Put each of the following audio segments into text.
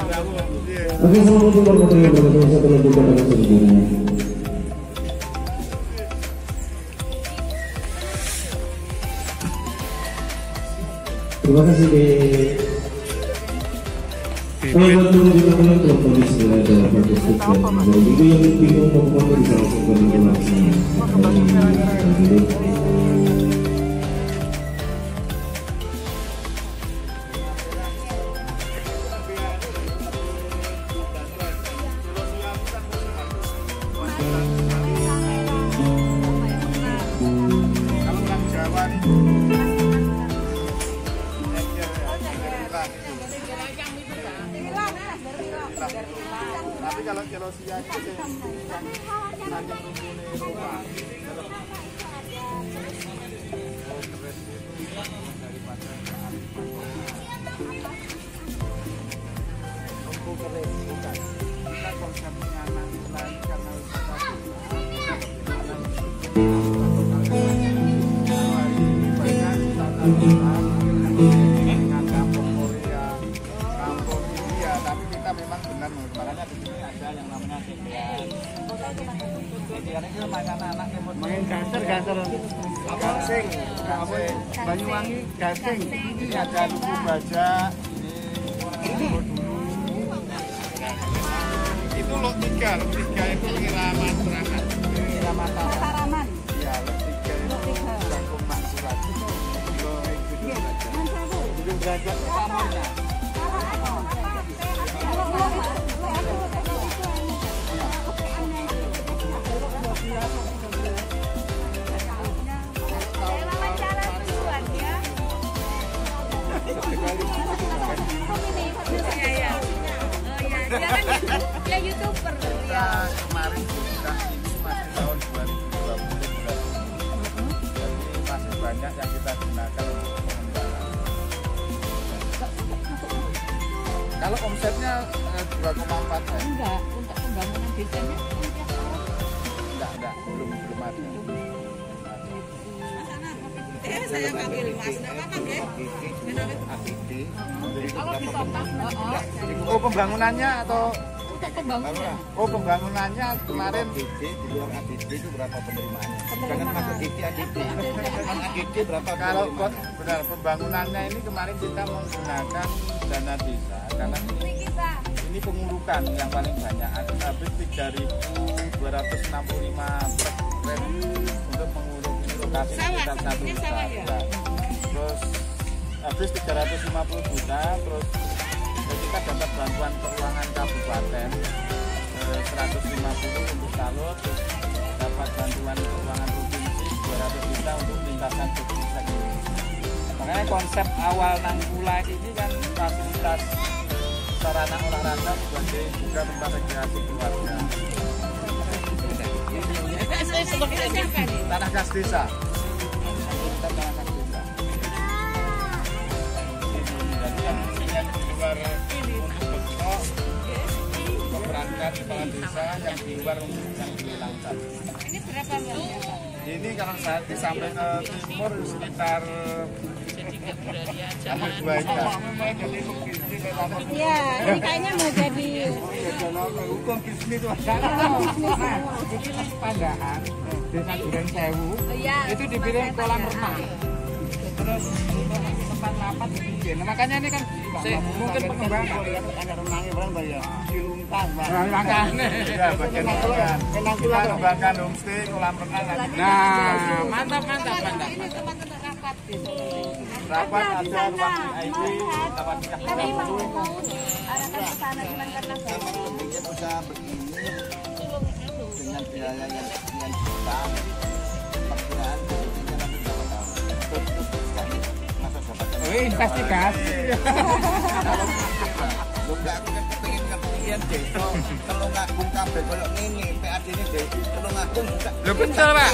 Mungkin sama untuk berkomunikasi dengan satu lagi dengan satu lagi. Terima kasih deh. Kalau buat teman-teman telepon di sini ada pada sukses. Jadi yang bingung mau kemana bisa langsung ke langsung. Jadi ini ada luku baja ini dulu itu lot tiga lot tiga pembangunannya atau untuk pembangunan. oh pembangunannya kemarin ADD di luar ADD itu berapa penerimaannya? Jangan masuk ADD ADD. ADD berapa kalau benar pembangunannya ini kemarin kita menggunakan dana desa karena ini, ini pengurukan yang paling banyak ada habis 3.265 per untuk menguruk ini lokasi sekitar satu juta ya? Ya. terus habis 350 juta terus kita dapat bantuan keuangan kabupaten eh, 150 untuk salur dapat bantuan keuangan provinsi 200 juta untuk lintasan bersih makanya konsep awal Nangkula ini kan fasilitas sarana olahraga sebagai juga tempat rekreasi keluarga. Tanah kas desa luar untuk berangkat kepala desa yang di luar untuk yang dihilangkan Ini berapa Pak? ini kalau saat ini sampai ke timur sekitar hampir dua hektar Iya, ini kayaknya mau jadi hukum bisnis itu ada. Ini pandaan desa Duren Sewu Oh, iya. itu dibikin kolam renang terus tempat rapat nah, makanya ini kan se- mungkin pengembangan Ada renangnya ya? Nah, ya homestay kolam renang nah mantap mantap mantap ini tempat untuk rapat gitu. ada ruang VIP begini dengan biaya yang juta, investigasi enggak aku kan desa, kalau kabeh koyo ngene, enggak. Loh betul pak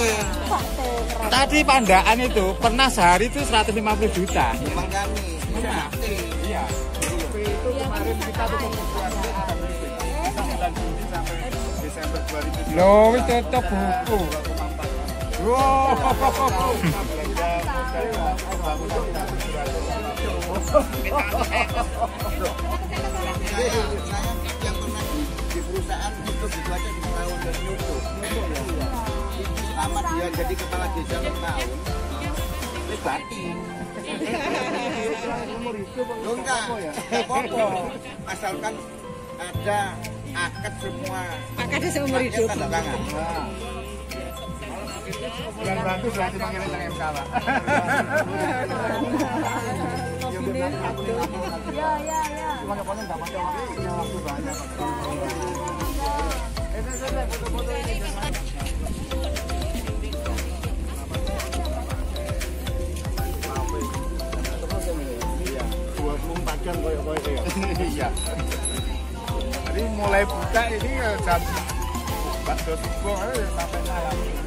Tadi pandaan itu pernah sehari itu 150 juta Memang kami. Iya Itu kemarin kita tutup pembuatan bulan Juni sampai Desember 2020 Loh, wis tutup buku. Wow yang pernah di, perusahaan itu gitu aja tahun dan nyutup. Selama dia jadi kepala desa enam tahun, wis bati. Lo enggak, apa asalkan ada akad semua Maka dia seumur hidup. tanda tangan. Bulan bantu berarti dengan MK pak Ya, ya, ya. Cuma pokoknya nggak pakai waktu punya waktu banyak Eh, saya, saya, saya, foto-foto ini jangan. Iya, 24 jam koyo-koyo ya. Iya. Jadi mulai buka ini ya jam bakso subuh eh, sampai malam.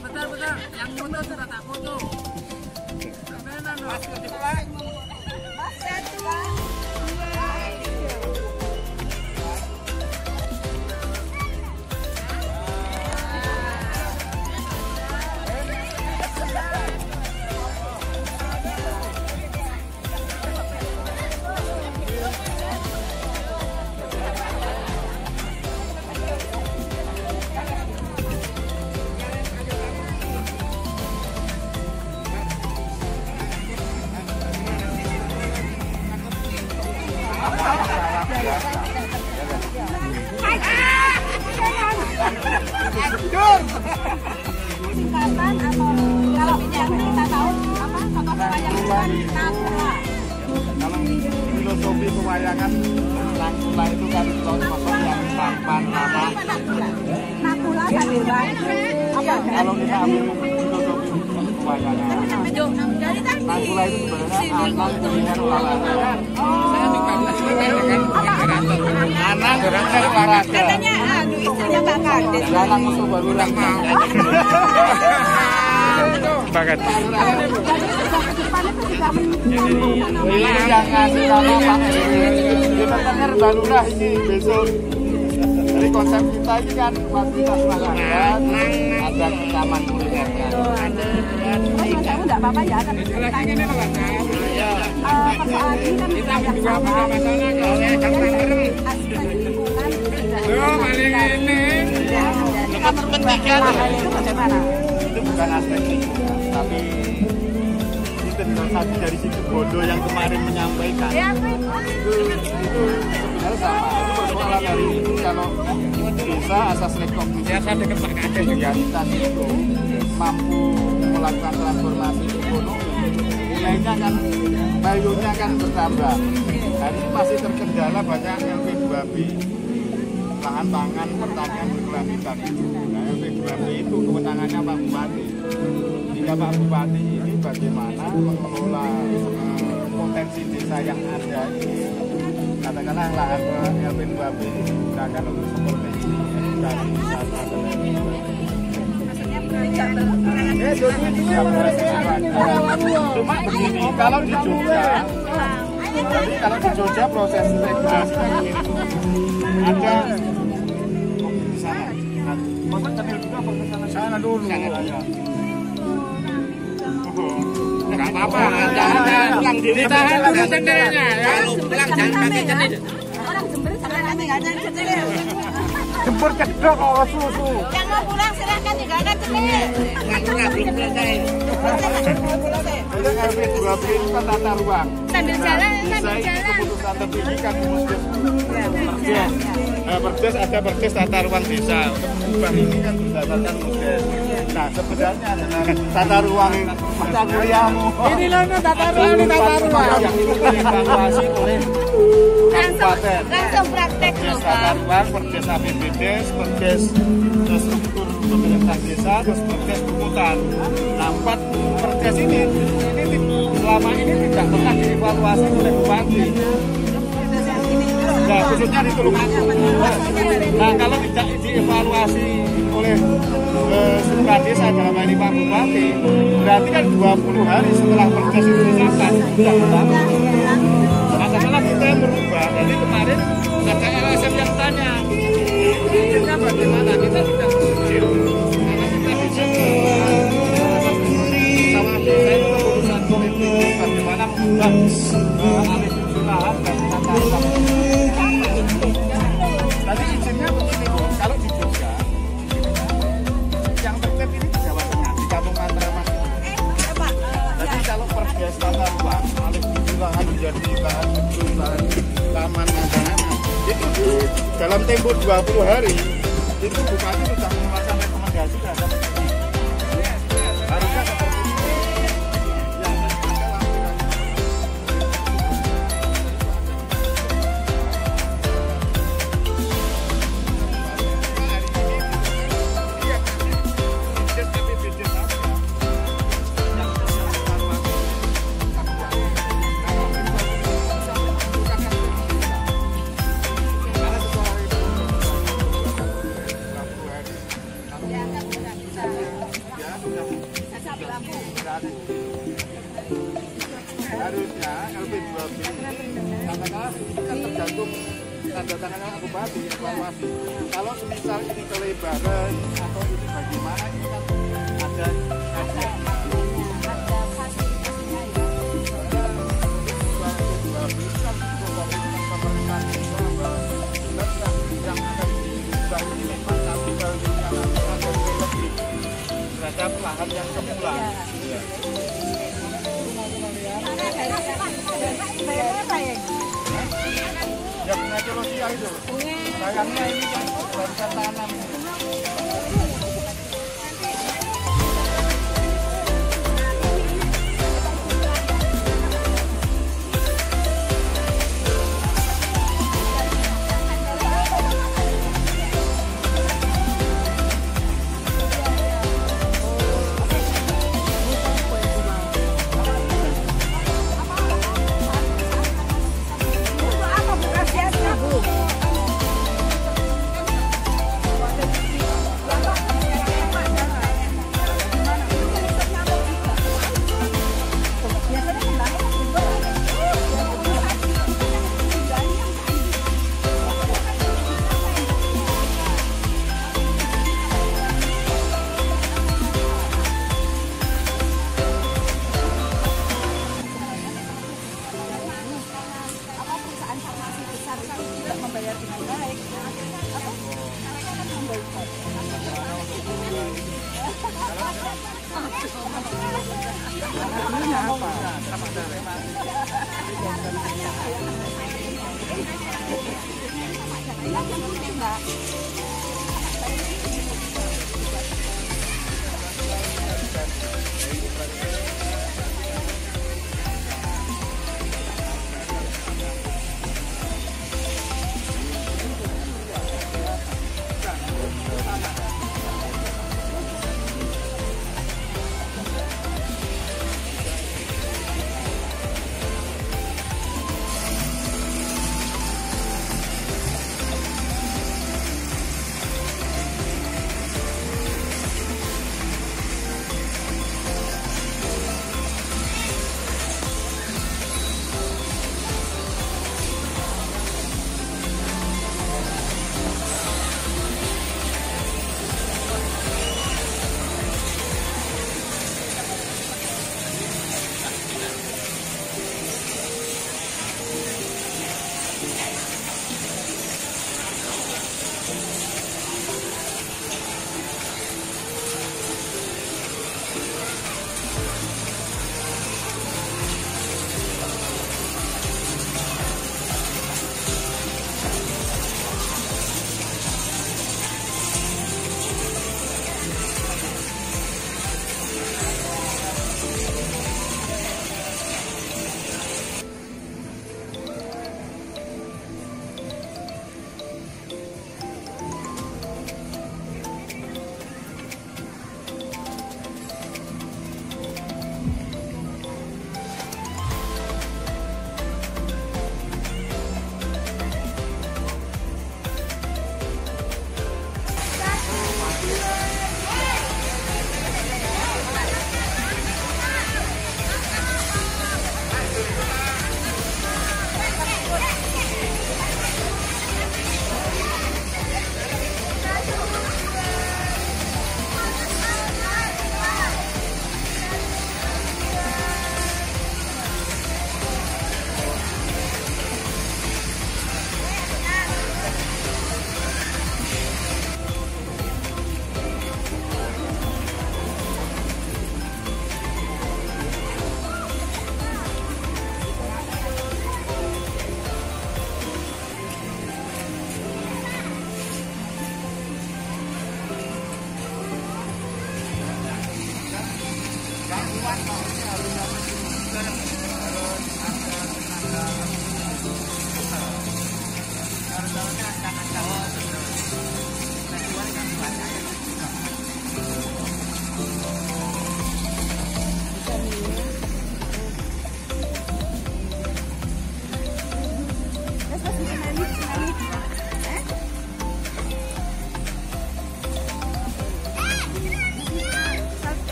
Bentar, bentar. Yang mundur, Thank you. Singkatan atau kalau yang kita tahu apa? Yang bukan Nakula. kalau filosofi pewayangan Langkula itu kan sosok yang tampan ramah Nakula? Nakula. Apa? kalau kita ambil filosofi pewayangan Dari tadi. Langkula itu sebenarnya anak olahraga anak olahraga Anu baru lama Bakat. Ini yang ngasih nama Pak Developer barulah ini besok jadi konsep kita ini kan fasilitas olahraga ada taman kulinernya Oh, Mas Awu enggak apa-apa ya kan tanya. Eh, persoalan ini kan banyak sampah. Lingkungan tidak Kita berpendapat itu bukan aspek tapi itu satu dari situ bodoh yang kemarin menyampaikan itu itu sebenarnya sama itu persoalan dari kalau desa asas rekognisi realitas itu mampu melakukan transformasi ekonomi nilainya kan value-nya kan bertambah hari ini masih terkendala banyak LP2B lahan pangan pertanian berkelanjutan nah LP2B itu kewenangannya Pak Bupati jika Pak Bupati ini bagaimana mengelola eh, potensi desa yang ada ini katakanlah lahan LP2B ini digunakan untuk seperti ini edukasi wisata dan lain boleh silakan. Cuma begini, kalau di Jogja, kalau di Jogja proses regulasi itu ada. Kecil juga apa ke sana? Sana dulu. Enggak apa-apa, jangan pulang diri. Ditahan dulu cendernya ya. Pulang jangan pakai. Orang Jember sampai nanti nggak ada cenil. Jempur cedok kok susu. Yang mau pulang silahkan tinggalkan cenil. Jadi RP 2B itu kan tata ruang. Sambil jalan, sambil jalan. keputusan tertinggi kan. Perdes. Perdes ada Perdes tata ruang desa. Untuk mengubah ini kan berdasarkan Musdes. Nah, sebenarnya dengan tata ruang mata kuliahmu. Ini loh tata ruang, ini tata ruang. Yang itu dievaluasi oleh kabupaten. Langsung praktek loh Pak. ruang, Perdes APBDes, Perdes struktur pemerintah desa, terus Perdes hutan. Nah, empat Perdes ini, ini selama ini tidak pernah dievaluasi oleh bupati. Nah, khususnya di Tulungagung. Nah, kalau tidak dievaluasi oleh eh, sebuah desa dalam hal ini Pak Bupati, berarti kan 20 hari setelah Perdes itu disahkan, tidak berlaku. Nah, setelah kita merubah, jadi kemarin ada LSM yang tanya, izinnya bagaimana? Kita tidak izin. Karena kita bisa sama desa itu keputusan politik, bagaimana mengubah uh, alih fungsi lahan dan tata ruang. Tadi izinnya begini, Bu. kalau di Jogja, yang tertib ini di Jawa Tengah, di Kampung Matraman itu. Jadi kalau perdes tata ruang, alih fungsi lahan menjadi lahan gedung, lahan taman anak-anak, itu dalam tempo 20 hari, itu bupati misal ini kelebaran atau ini bagaimana ini kan ada kajian terhadap lahan yang semula. Punya Celosia itu. Sayangnya ini kan barusan tanam.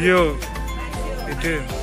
you. it is.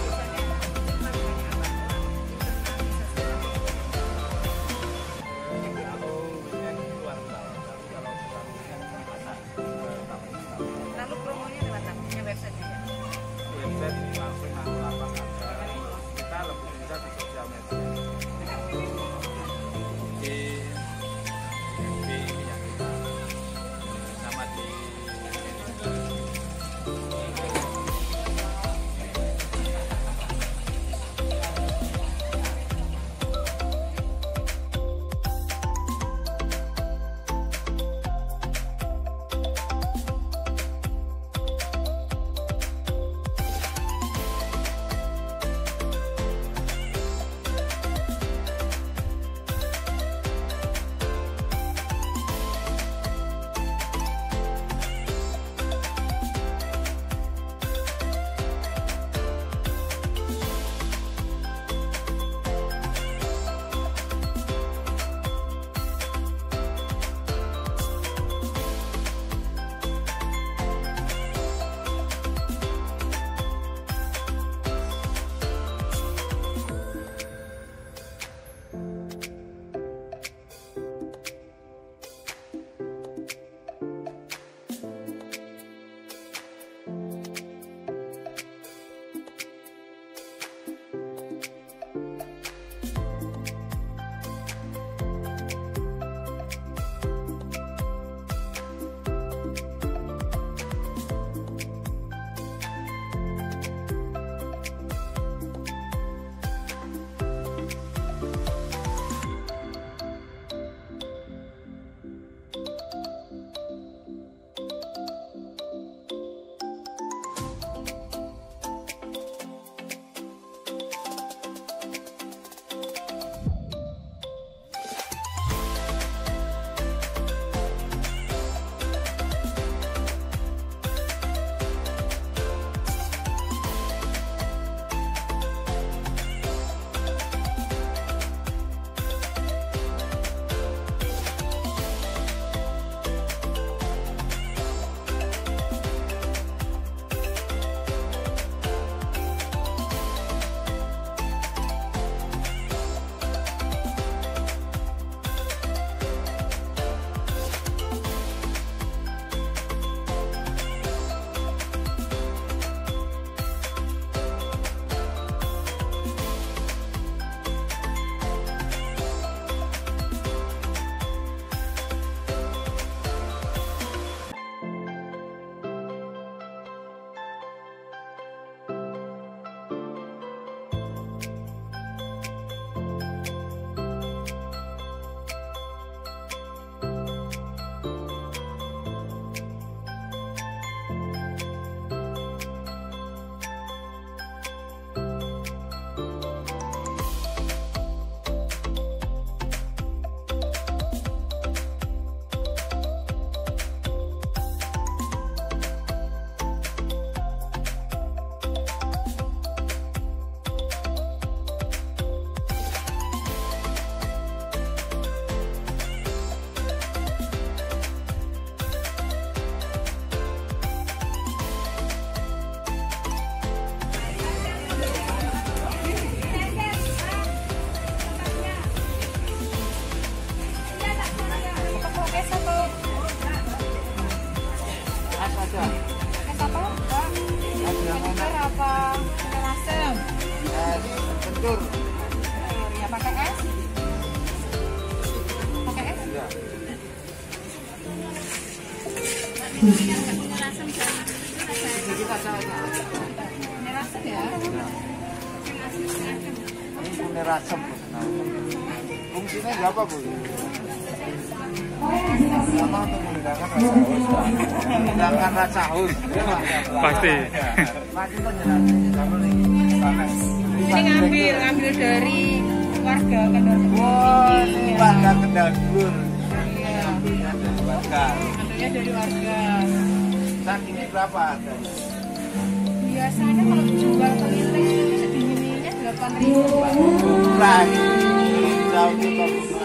Sama untuk menghilangkan rasa haus. Menghilangkan rasa haus. Pasti. Panas. Ini ngambil, ngambil dari warga kendor Wah, ini Iya. warga Kendagur. Iya. Ambilnya dari warga. Ambilnya dari warga. Saat ini berapa harganya? Biasanya kalau jual keliling itu segini-gininya delapan ribu. Murah. Jauh.